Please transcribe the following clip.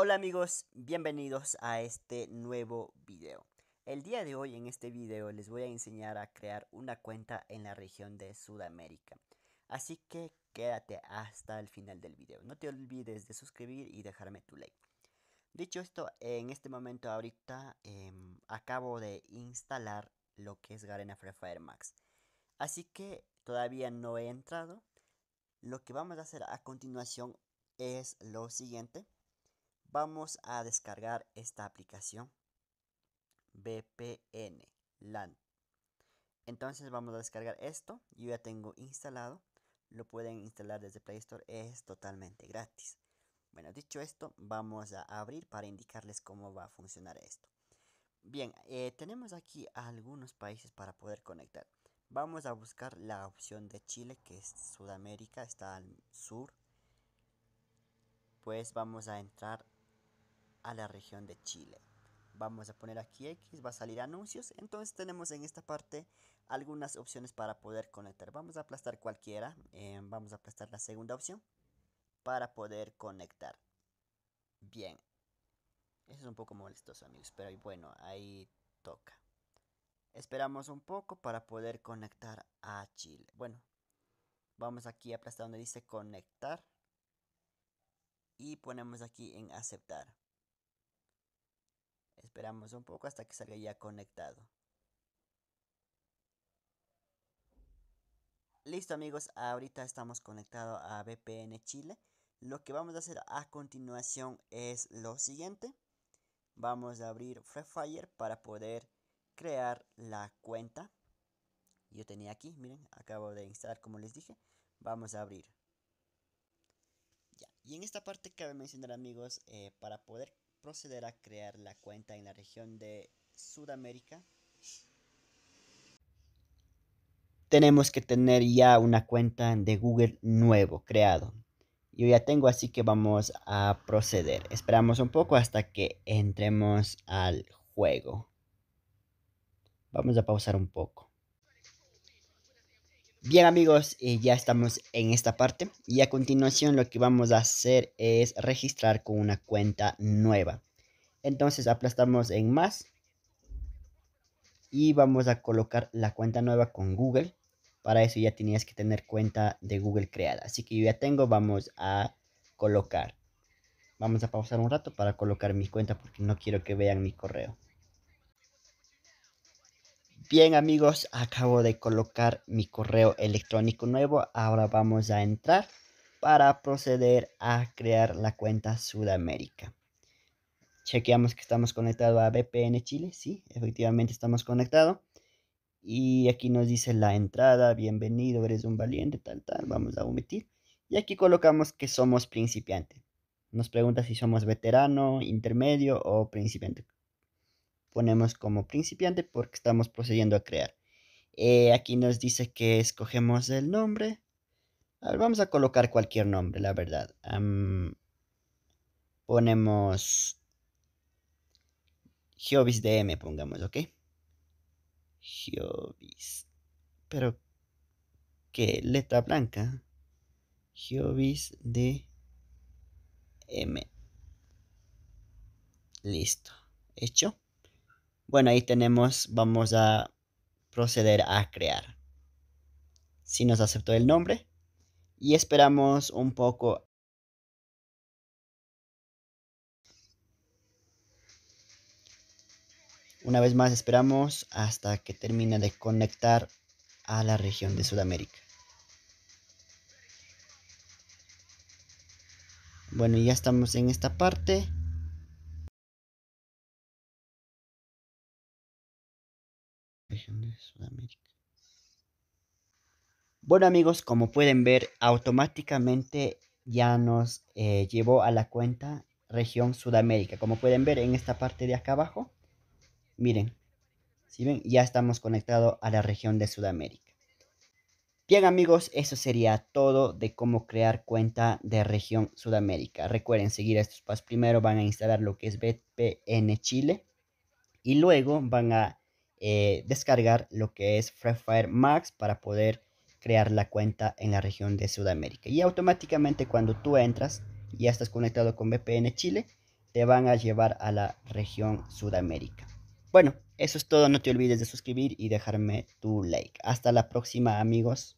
Hola amigos, bienvenidos a este nuevo video. El día de hoy en este video les voy a enseñar a crear una cuenta en la región de Sudamérica. Así que quédate hasta el final del video. No te olvides de suscribir y dejarme tu like. Dicho esto, en este momento ahorita em, acabo de instalar lo que es Garena Free Fire Max. Así que todavía no he entrado. Lo que vamos a hacer a continuación es lo siguiente. Vamos a descargar esta aplicación VPN LAN. Entonces vamos a descargar esto. Yo ya tengo instalado. Lo pueden instalar desde Play Store. Es totalmente gratis. Bueno, dicho esto, vamos a abrir para indicarles cómo va a funcionar esto. Bien, eh, tenemos aquí algunos países para poder conectar. Vamos a buscar la opción de Chile, que es Sudamérica, está al sur. Pues vamos a entrar a la región de Chile. Vamos a poner aquí X, va a salir anuncios. Entonces tenemos en esta parte algunas opciones para poder conectar. Vamos a aplastar cualquiera. Eh, vamos a aplastar la segunda opción para poder conectar. Bien. Eso es un poco molestoso amigos, pero bueno, ahí toca. Esperamos un poco para poder conectar a Chile. Bueno, vamos aquí a aplastar donde dice conectar. Y ponemos aquí en aceptar. Esperamos un poco hasta que salga ya conectado. Listo amigos, ahorita estamos conectados a VPN Chile. Lo que vamos a hacer a continuación es lo siguiente. Vamos a abrir Free Fire para poder crear la cuenta. Yo tenía aquí, miren, acabo de instalar como les dije. Vamos a abrir. Ya. Y en esta parte cabe mencionar amigos, eh, para poder proceder a crear la cuenta en la región de Sudamérica, tenemos que tener ya una cuenta de Google nuevo creado. Yo ya tengo, así que vamos a proceder. Esperamos un poco hasta que entremos al juego. Vamos a pausar un poco. Bien amigos, eh, ya estamos en esta parte y a continuación lo que vamos a hacer es registrar con una cuenta nueva. Entonces aplastamos en más y vamos a colocar la cuenta nueva con Google. Para eso ya tenías que tener cuenta de Google creada. Así que yo ya tengo, vamos a colocar. Vamos a pausar un rato para colocar mi cuenta porque no quiero que vean mi correo. Bien amigos, acabo de colocar mi correo electrónico nuevo. Ahora vamos a entrar para proceder a crear la cuenta Sudamérica. Chequeamos que estamos conectados a VPN Chile. Sí, efectivamente estamos conectados. Y aquí nos dice la entrada, bienvenido, eres un valiente, tal, tal. Vamos a omitir. Y aquí colocamos que somos principiante. Nos pregunta si somos veterano, intermedio o principiante ponemos como principiante porque estamos procediendo a crear. Eh, aquí nos dice que escogemos el nombre. vamos a colocar cualquier nombre, la verdad. ponemos Giobis DM, pongamos, ¿ok? Giobis. Pero, ¿qué? Letra blanca. Giobis de M. Listo. Hecho. Bueno, ahí tenemos, vamos a proceder a crear. Si nos aceptó el nombre y esperamos un poco. Una vez más esperamos hasta que termine de conectar a la región de Sudamérica. Bueno, ya estamos en esta parte. Bueno amigos, como pueden ver, automáticamente ya nos eh, llevó a la cuenta región Sudamérica. Como pueden ver en esta parte de acá abajo, miren, si ven, ya estamos conectados a la región de Sudamérica. Bien amigos, eso sería todo de cómo crear cuenta de región Sudamérica. Recuerden seguir estos pasos. Primero van a instalar lo que es VPN Chile y luego van a eh, descargar lo que es Free Fire Max para poder crear la cuenta en la región de Sudamérica. Y automáticamente cuando tú entras, ya estás conectado con VPN Chile, te van a llevar a la región Sudamérica. Bueno, eso es todo. No te olvides de suscribir y dejarme tu like. Hasta la próxima amigos.